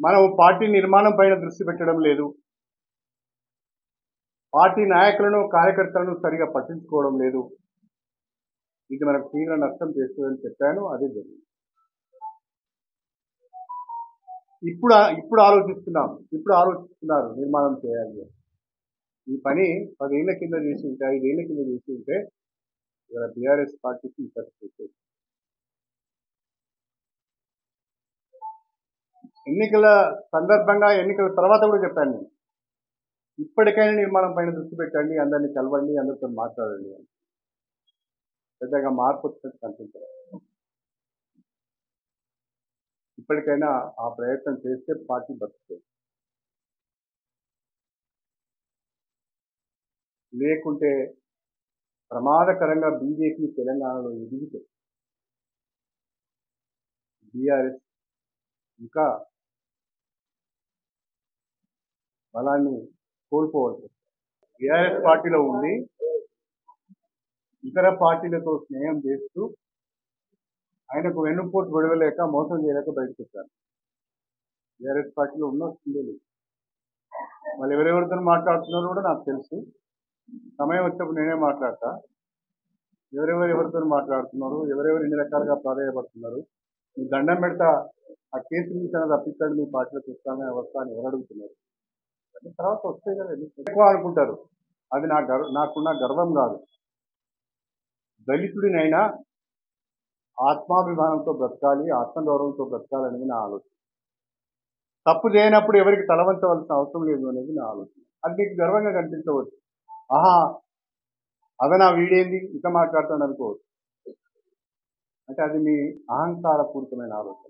మనం పార్టీ నిర్మాణం పైన దృష్టి పెట్టడం లేదు. పార్టీ నాయకులను కార్యకర్తలను సరిగా పట్టించుకోవడం లేదు. ఇది మనకు తీవ్ర నష్టం చేస్తుందని చెప్పాను. అదే జరిగింది. ఇప్పుడు ఇప్పుడు ఆలోచిస్తున్నాం. ఇప్పుడు ఆలోచిస్తున్నారు నిర్మాణం చేయాలి ఈ పని పదేళ్ళ కింద చేసి ఉంటే ఐదేళ్ళ కింద చేసి ఉంటే ఇవాళ పార్టీకి ఈ ఎన్నికల సందర్భంగా ఎన్నికల తర్వాత కూడా చెప్పాను నేను. ఇప్పటికైనా నిర్మాణం పైన దృష్టి పెట్టండి అందరినీ కలవండి అందరితో మాట్లాడండి అని. పెద్దగా మార్పు వచ్చినట్టు కనిపించలేదు. ఇప్పటికైనా ఆ ప్రయత్నం చేస్తే పార్టీ బతుకుతుంది. లేకుంటే ప్రమాదకరంగా బీజేపీ తెలంగాణలో ఎదిగితే బీఆర్ఎస్ ఇంకా బలాన్ని కోల్పోవచ్చు బీఆర్ఎస్ పార్టీలో ఉండి ఇతర పార్టీలతో స్నేహం చేస్తూ ఆయనకు వెన్నుపోటు విడవలేక మోసం చేయలేక బయటకు వచ్చారు బీఆర్ఎస్ పార్టీలో ఉన్న లేదు వాళ్ళు ఎవరెవరితో మాట్లాడుతున్నారో కూడా నాకు తెలుసు. సమయం వచ్చినప్పుడు నేనే మాట్లాడతా. ఎవరెవరు ఎవరితో మాట్లాడుతున్నారు ఎవరెవరు ఎన్ని రకాలుగా ప్రాధాయపడుతున్నారు మీ దండం పెడతా ఆ కేసు నుంచి అనేది మీ పార్టీలో చూస్తామని అవస్థ అని ఎవరు అడుగుతున్నారు? తర్వాత వస్తాయి కదా ఎక్కువ అనుకుంటారు. అది నా గర్వ నాకున్న గర్వం కాదు. దళితుడినైనా ఆత్మాభిమానంతో బ్రతకాలి ఆత్మగౌరవంతో బ్రతకాలి అనేది నా ఆలోచన. తప్పు చేయనప్పుడు ఎవరికి తలవంచవలసిన అవసరం లేదు అనేది నా ఆలోచన. అది మీకు గర్వంగా కనిపించవచ్చు. ఆహా అదనా వీడేంది? ఇక మాట్లాడుతాను అనుకోవచ్చు. అది మీ అహంకారపూరితమైన ఆలోచన.